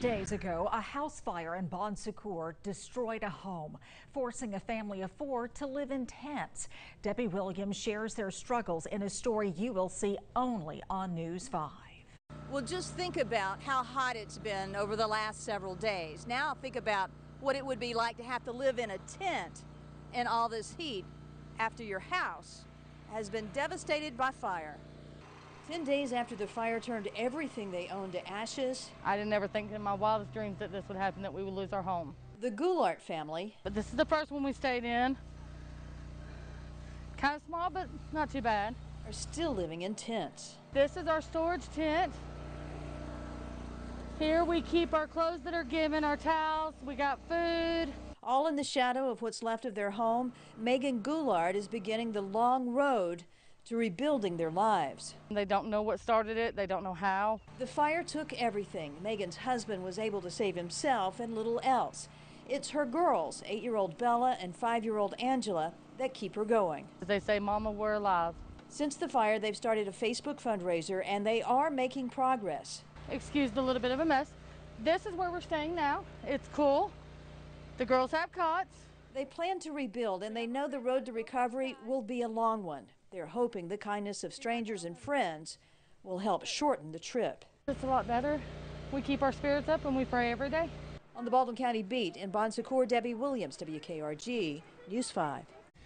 10 days ago, a house fire in Bon Secour destroyed a home, forcing a family of four to live in tents. Debbie Williams shares their struggles in a story you will see only on News 5. Well, just think about how hot it's been over the last several days. Now think about what it would be like to have to live in a tent in all this heat after your house has been devastated by fire. Ten days after the fire turned everything they owned to ashes, I didn't ever think in my wildest dreams that this would happen, that we would lose our home. the Goulart family But this is the first one we stayed in. Kind of small, but not too bad. are still living in tents. This is our storage tent. Here we keep our clothes that are given, our towels, we got food. All in the shadow of what's left of their home, Megan Goulart is beginning the long road to rebuilding their lives. They don't know what started it, they don't know how. The fire took everything. Megan's husband was able to save himself and little else. It's her girls, eight year old Bella and five year old Angela, that keep her going. They say, Mama, we're alive. Since the fire, they've started a Facebook fundraiser and they are making progress. Excuse the little bit of a mess. This is where we're staying now. It's cool. The girls have cots. They plan to rebuild and they know the road to recovery will be a long one. They're hoping the kindness of strangers and friends will help shorten the trip. It's a lot better. We keep our spirits up and we pray every day. On the Baldwin County beat in Bon Secour, Debbie Williams, WKRG, News 5.